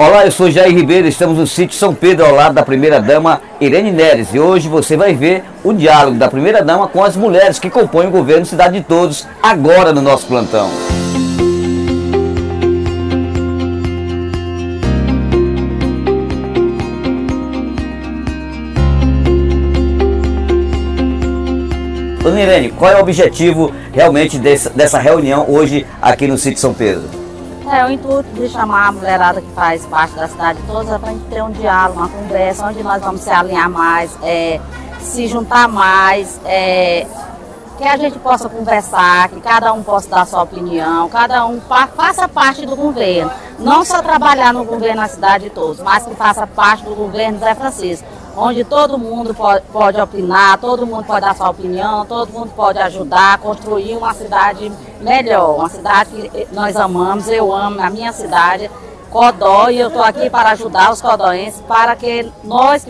Olá, eu sou Jair Ribeiro, estamos no sítio São Pedro, ao lado da primeira-dama Irene Neres. E hoje você vai ver o diálogo da primeira-dama com as mulheres que compõem o governo Cidade de Todos, agora no nosso plantão. Dona Irene, qual é o objetivo realmente dessa, reunião hoje aqui no sítio São Pedro? É, o intuito de chamar a mulherada que faz parte da cidade toda para a gente ter um diálogo, uma conversa, onde nós vamos se alinhar mais, é, se juntar mais, é, que a gente possa conversar, que cada um possa dar sua opinião, cada um faça parte do governo. Não só trabalhar no governo da cidade todos, mas que faça parte do governo Zé Francisco onde todo mundo pode, pode opinar, todo mundo pode dar sua opinião, todo mundo pode ajudar a construir uma cidade melhor, uma cidade que nós amamos, eu amo na minha cidade, Codó, e eu estou aqui para ajudar os codoenses, para que nós,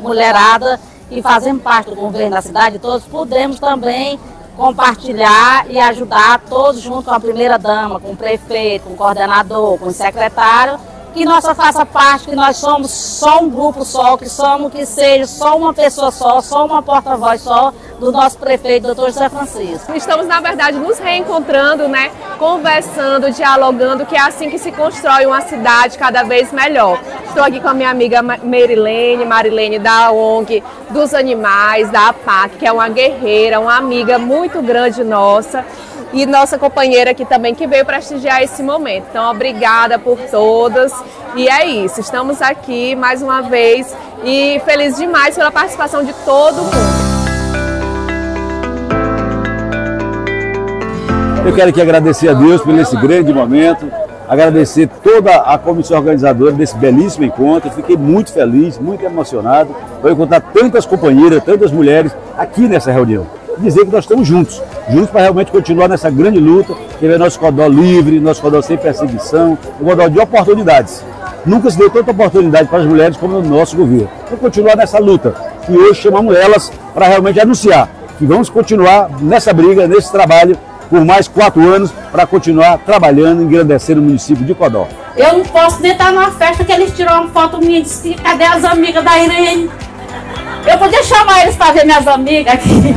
mulherada, que fazemos parte do governo da cidade, todos podemos também compartilhar e ajudar todos junto com a primeira dama, com o prefeito, com o coordenador, com o secretário, que nós só faça parte, que nós somos só um grupo só, que somos, que seja só uma pessoa só, só uma porta-voz só do nosso prefeito, doutor José Francisco. Estamos, na verdade, nos reencontrando, né? Conversando, dialogando, que é assim que se constrói uma cidade cada vez melhor. Estou aqui com a minha amiga Merilene, Marilene da ONG dos Animais, da APAC, que é uma guerreira, uma amiga muito grande nossa e nossa companheira aqui também que veio prestigiar esse momento. Então, obrigada por todas. E é isso, estamos aqui mais uma vez e feliz demais pela participação de todo mundo. Eu quero aqui agradecer a Deus por esse grande momento, agradecer toda a comissão organizadora desse belíssimo encontro. Fiquei muito feliz, muito emocionado por encontrar tantas companheiras, tantas mulheres aqui nessa reunião dizer que nós estamos juntos, juntos para realmente continuar nessa grande luta, é nosso codó livre, nosso codó sem perseguição, um codó de oportunidades. Nunca se deu tanta oportunidade para as mulheres como no nosso governo. Vamos continuar nessa luta. E hoje chamamos elas para realmente anunciar que vamos continuar nessa briga, nesse trabalho, por mais quatro anos, para continuar trabalhando engrandecendo o município de Codó. Eu não posso nem estar numa festa que eles tiram uma foto minha e disse, cadê as amigas da Irene? Eu podia chamar eles para ver minhas amigas aqui.